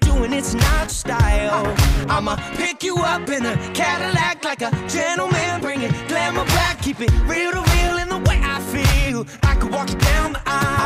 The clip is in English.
doing it's not style. I'ma pick you up in a Cadillac like a gentleman, bring it glamour back, keep it real to real in the way I feel. I could walk you down the aisle,